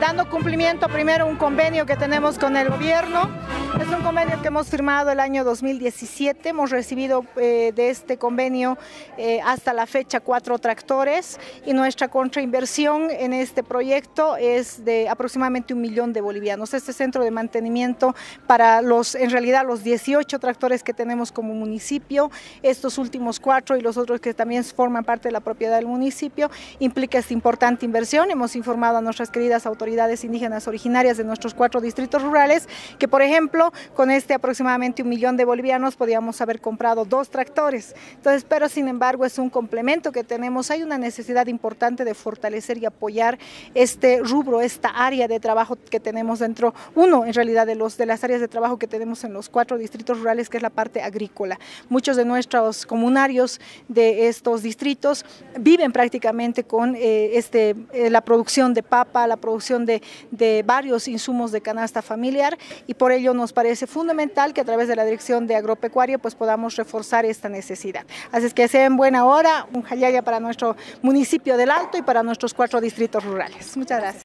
Dando cumplimiento primero a un convenio que tenemos con el gobierno. Es un convenio que hemos firmado el año 2017. Hemos recibido eh, de este convenio eh, hasta la fecha cuatro tractores y nuestra contrainversión en este proyecto es de aproximadamente un millón de bolivianos. Este centro de mantenimiento para los, en realidad los 18 tractores que tenemos como municipio, estos últimos cuatro y los otros que también forman parte de la propiedad del municipio, implica esta importante inversión. Hemos informado a nuestras queridas autoridades indígenas originarias de nuestros cuatro distritos rurales, que por ejemplo con este aproximadamente un millón de bolivianos podíamos haber comprado dos tractores. Entonces, pero sin embargo es un complemento que tenemos. Hay una necesidad importante de fortalecer y apoyar este rubro, esta área de trabajo que tenemos dentro, uno en realidad de, los, de las áreas de trabajo que tenemos en los cuatro distritos rurales, que es la parte agrícola. Muchos de nuestros comunarios de estos distritos viven prácticamente con eh, este, eh, la producción de papa, la producción de, varios insumos de canasta familiar y por ello nos parece fundamental que a través de la Dirección de Agropecuaria pues podamos reforzar esta necesidad. Así es que sea en buena hora un jayaya para nuestro municipio del Alto y para nuestros cuatro distritos rurales. Muchas gracias.